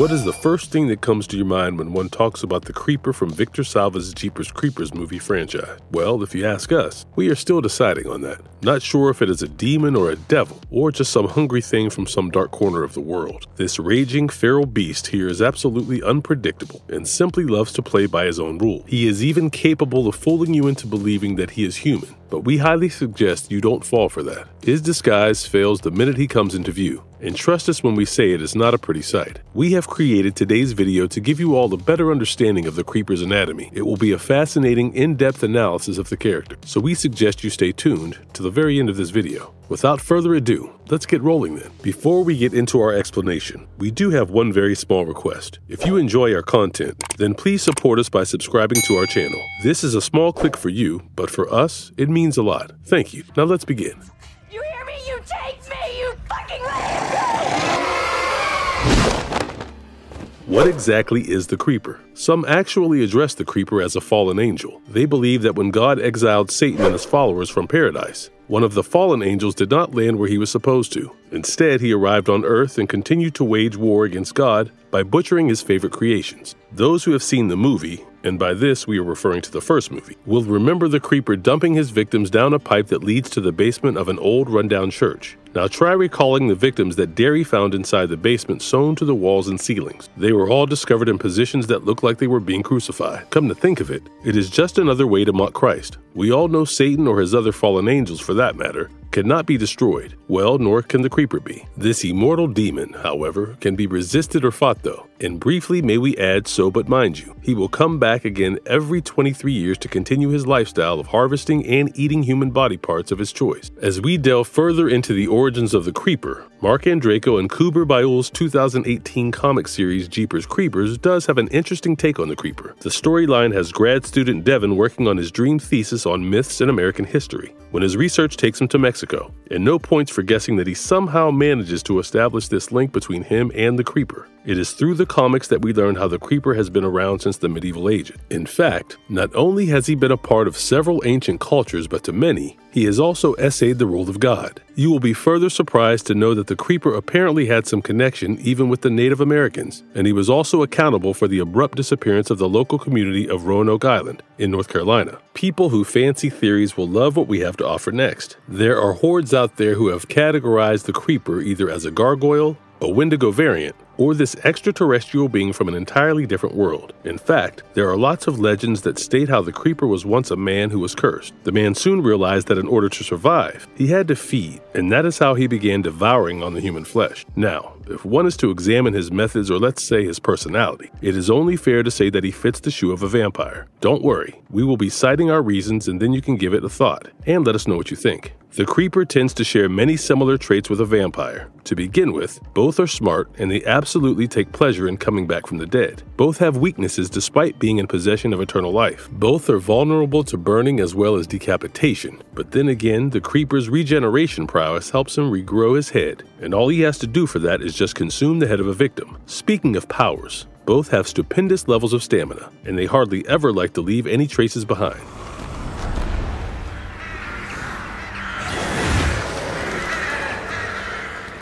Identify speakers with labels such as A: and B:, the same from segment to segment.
A: What is the first thing that comes to your mind when one talks about the Creeper from Victor Salva's Jeepers Creepers movie franchise? Well, if you ask us, we are still deciding on that. Not sure if it is a demon or a devil, or just some hungry thing from some dark corner of the world. This raging, feral beast here is absolutely unpredictable and simply loves to play by his own rule. He is even capable of fooling you into believing that he is human, but we highly suggest you don't fall for that. His disguise fails the minute he comes into view, and trust us when we say it is not a pretty sight. We have created today's video to give you all a better understanding of the Creeper's anatomy. It will be a fascinating, in-depth analysis of the character, so we suggest you stay tuned to the very end of this video. Without further ado, let's get rolling then. Before we get into our explanation, we do have one very small request. If you enjoy our content, then please support us by subscribing to our channel. This is a small click for you, but for us, it means a lot. Thank you. Now let's begin.
B: You hear me? You take me! You fucking let him
A: What exactly is the Creeper? Some actually address the Creeper as a fallen angel. They believe that when God exiled Satan and his followers from paradise, one of the fallen angels did not land where he was supposed to. Instead, he arrived on earth and continued to wage war against God by butchering his favorite creations. Those who have seen the movie, and by this we are referring to the first movie, will remember the creeper dumping his victims down a pipe that leads to the basement of an old rundown church. Now try recalling the victims that Darry found inside the basement sewn to the walls and ceilings. They were all discovered in positions that looked like they were being crucified. Come to think of it, it is just another way to mock Christ. We all know Satan or his other fallen angels for that matter cannot be destroyed. Well, nor can the creeper be. This immortal demon, however, can be resisted or fought though. And briefly may we add so but mind you, he will come back again every 23 years to continue his lifestyle of harvesting and eating human body parts of his choice. As we delve further into the origins of the creeper, Marc Andreyko and Kewber Baal's 2018 comic series Jeepers Creepers does have an interesting take on the creeper. The storyline has grad student Devin working on his dream thesis on myths in American history when his research takes him to Mexico, and no points for guessing that he somehow manages to establish this link between him and the creeper. It is through the comics that we learn how the creeper has been around since the medieval ages. In fact, not only has he been a part of several ancient cultures, but to many, he has also essayed the rule of God. You will be further surprised to know that the creeper apparently had some connection even with the Native Americans, and he was also accountable for the abrupt disappearance of the local community of Roanoke Island in North Carolina. People who fancy theories will love what we have to offer next. There are hordes out there who have categorized the creeper either as a gargoyle, a Wendigo variant, or this extraterrestrial being from an entirely different world. In fact, there are lots of legends that state how the creeper was once a man who was cursed. The man soon realized that in order to survive, he had to feed, and that is how he began devouring on the human flesh. Now, if one is to examine his methods or let's say his personality, it is only fair to say that he fits the shoe of a vampire. Don't worry, we will be citing our reasons and then you can give it a thought and let us know what you think. The creeper tends to share many similar traits with a vampire. To begin with, both are smart and they absolutely take pleasure in coming back from the dead. Both have weaknesses despite being in possession of eternal life. Both are vulnerable to burning as well as decapitation. But then again, the creeper's regeneration prowess helps him regrow his head, and all he has to do for that is just consume the head of a victim. Speaking of powers, both have stupendous levels of stamina, and they hardly ever like to leave any traces behind.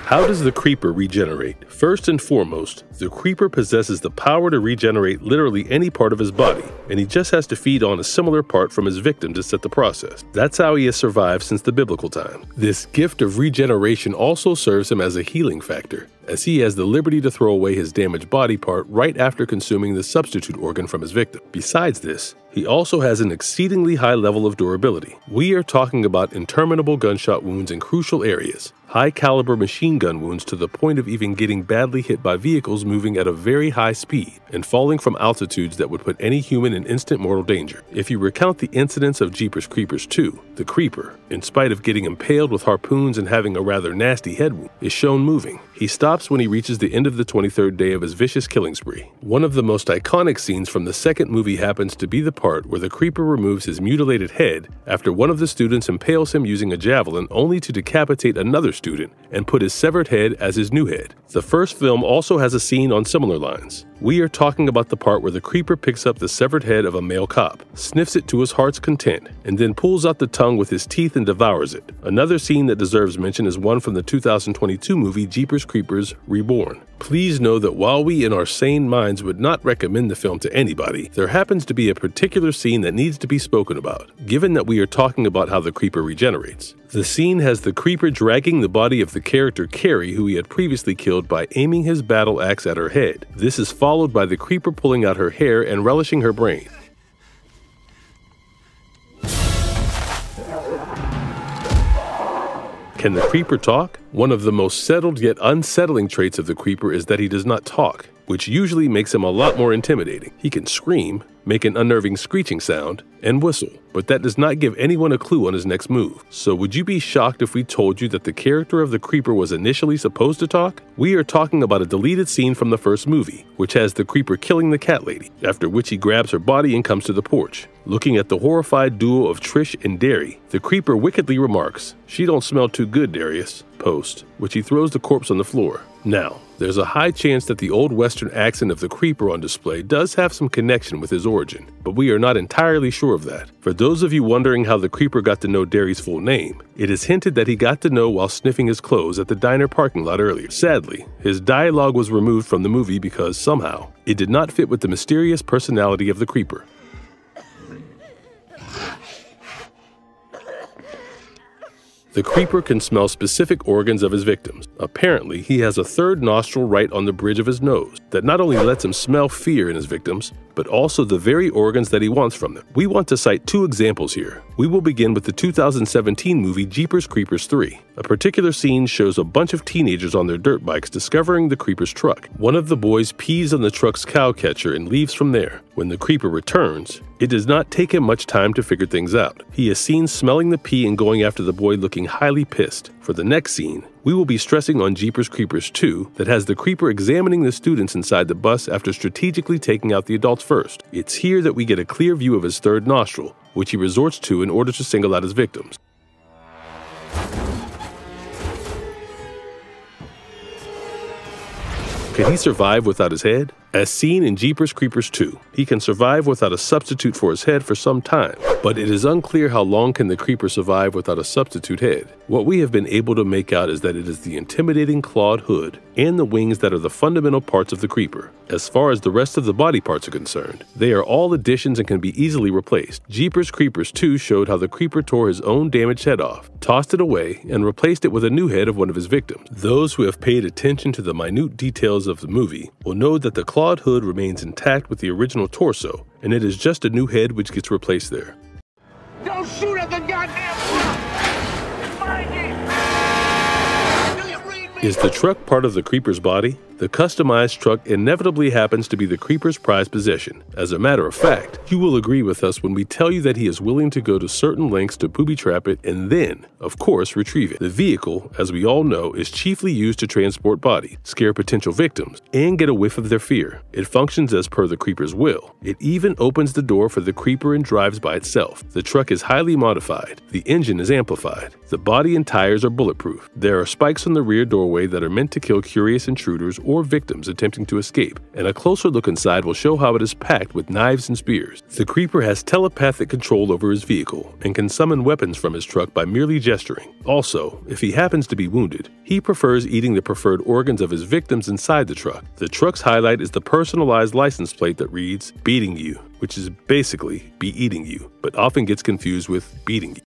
A: How does the creeper regenerate? First and foremost, the creeper possesses the power to regenerate literally any part of his body, and he just has to feed on a similar part from his victim to set the process. That's how he has survived since the biblical time. This gift of regeneration also serves him as a healing factor, as he has the liberty to throw away his damaged body part right after consuming the substitute organ from his victim. Besides this, he also has an exceedingly high level of durability. We are talking about interminable gunshot wounds in crucial areas, high caliber machine gun wounds to the point of even getting badly hit by vehicles moving at a very high speed, and falling from altitudes that would put any human in instant mortal danger. If you recount the incidents of Jeepers Creepers 2, the Creeper, in spite of getting impaled with harpoons and having a rather nasty head wound, is shown moving. He stops when he reaches the end of the 23rd day of his vicious killing spree. One of the most iconic scenes from the second movie happens to be the part where the Creeper removes his mutilated head after one of the students impales him using a javelin only to decapitate another student and put his severed head as his new head. The first film also has a scene on similar lines. We are talking about the part where the creeper picks up the severed head of a male cop, sniffs it to his heart's content, and then pulls out the tongue with his teeth and devours it. Another scene that deserves mention is one from the 2022 movie Jeepers Creepers Reborn. Please know that while we in our sane minds would not recommend the film to anybody, there happens to be a particular scene that needs to be spoken about, given that we are talking about how the creeper regenerates. The scene has the creeper dragging the body of the character Carrie, who he had previously killed by aiming his battle axe at her head. This is followed by the creeper pulling out her hair and relishing her brain. Can the creeper talk? One of the most settled yet unsettling traits of the creeper is that he does not talk, which usually makes him a lot more intimidating. He can scream, make an unnerving screeching sound, and whistle, but that does not give anyone a clue on his next move. So would you be shocked if we told you that the character of the creeper was initially supposed to talk? We are talking about a deleted scene from the first movie, which has the creeper killing the cat lady, after which he grabs her body and comes to the porch. Looking at the horrified duo of Trish and Darry, the creeper wickedly remarks, She don't smell too good, Darius, post, which he throws the corpse on the floor. Now, there's a high chance that the old Western accent of the creeper on display does have some connection with his origin, but we are not entirely sure of that. For those of you wondering how the creeper got to know Darry's full name, it is hinted that he got to know while sniffing his clothes at the diner parking lot earlier. Sadly, his dialogue was removed from the movie because somehow it did not fit with the mysterious personality of the creeper. The creeper can smell specific organs of his victims. Apparently, he has a third nostril right on the bridge of his nose that not only lets him smell fear in his victims, but also the very organs that he wants from them. We want to cite two examples here. We will begin with the 2017 movie Jeepers Creepers 3. A particular scene shows a bunch of teenagers on their dirt bikes discovering the creeper's truck. One of the boys pees on the truck's cow catcher and leaves from there. When the creeper returns, it does not take him much time to figure things out. He is seen smelling the pee and going after the boy looking highly pissed. For the next scene, we will be stressing on Jeepers Creepers 2 that has the creeper examining the students inside the bus after strategically taking out the adults first. It's here that we get a clear view of his third nostril, which he resorts to in order to single out his victims. Can he survive without his head? As seen in Jeepers Creepers 2, he can survive without a substitute for his head for some time, but it is unclear how long can the creeper survive without a substitute head. What we have been able to make out is that it is the intimidating clawed hood and the wings that are the fundamental parts of the creeper. As far as the rest of the body parts are concerned, they are all additions and can be easily replaced. Jeepers Creepers 2 showed how the creeper tore his own damaged head off, tossed it away, and replaced it with a new head of one of his victims. Those who have paid attention to the minute details of the movie will know that the clawed hood remains intact with the original torso, and it is just a new head which gets replaced there.
C: Don't shoot at the goddamn
A: Is the truck part of the creeper's body? The customized truck inevitably happens to be the creeper's prized possession. As a matter of fact, you will agree with us when we tell you that he is willing to go to certain lengths to booby trap it and then, of course, retrieve it. The vehicle, as we all know, is chiefly used to transport bodies, scare potential victims, and get a whiff of their fear. It functions as per the creeper's will. It even opens the door for the creeper and drives by itself. The truck is highly modified. The engine is amplified. The body and tires are bulletproof. There are spikes on the rear doorway that are meant to kill curious intruders or victims attempting to escape, and a closer look inside will show how it is packed with knives and spears. The creeper has telepathic control over his vehicle and can summon weapons from his truck by merely gesturing. Also, if he happens to be wounded, he prefers eating the preferred organs of his victims inside the truck. The truck's highlight is the personalized license plate that reads, Beating You, which is basically be eating you, but often gets confused with beating you.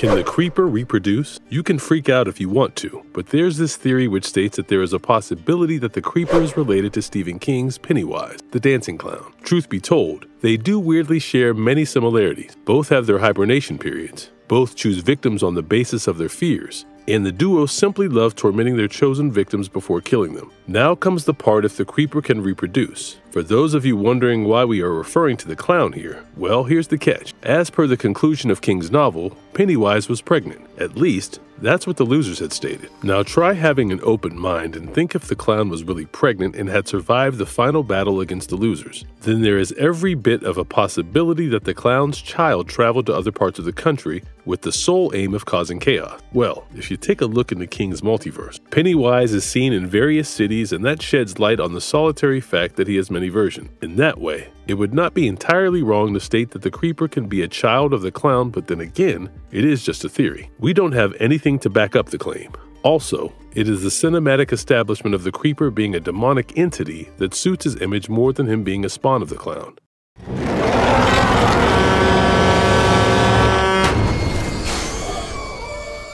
A: Can the creeper reproduce? You can freak out if you want to, but there's this theory which states that there is a possibility that the creeper is related to Stephen King's Pennywise, the dancing clown. Truth be told, they do weirdly share many similarities. Both have their hibernation periods. Both choose victims on the basis of their fears, and the duo simply love tormenting their chosen victims before killing them. Now comes the part if the creeper can reproduce. For those of you wondering why we are referring to the clown here, well, here's the catch. As per the conclusion of King's novel, Pennywise was pregnant. At least, that's what the losers had stated. Now try having an open mind and think if the clown was really pregnant and had survived the final battle against the losers. Then there is every bit of a possibility that the clown's child traveled to other parts of the country with the sole aim of causing chaos. Well, if you take a look in the King's multiverse, Pennywise is seen in various cities and that sheds light on the solitary fact that he has many versions. In that way, it would not be entirely wrong to state that the Creeper can be a child of the clown, but then again, it is just a theory. We don't have anything to back up the claim. Also, it is the cinematic establishment of the Creeper being a demonic entity that suits his image more than him being a spawn of the clown.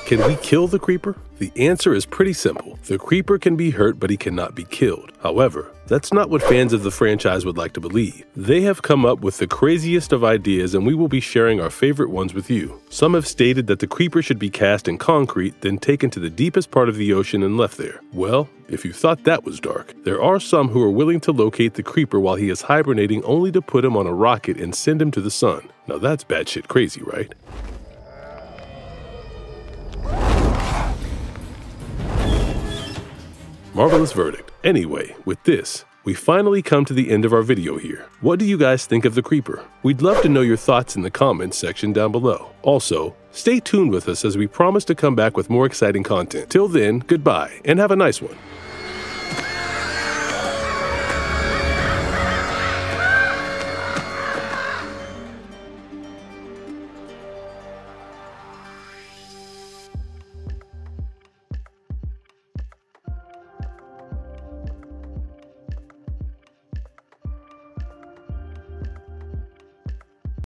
A: Can we kill the creeper? The answer is pretty simple. The creeper can be hurt, but he cannot be killed. However, that's not what fans of the franchise would like to believe. They have come up with the craziest of ideas, and we will be sharing our favorite ones with you. Some have stated that the creeper should be cast in concrete, then taken to the deepest part of the ocean and left there. Well, if you thought that was dark, there are some who are willing to locate the creeper while he is hibernating only to put him on a rocket and send him to the sun. Now that's batshit crazy, right? Marvelous verdict. Anyway, with this, we finally come to the end of our video here. What do you guys think of the Creeper? We'd love to know your thoughts in the comments section down below. Also, stay tuned with us as we promise to come back with more exciting content. Till then, goodbye and have a nice one.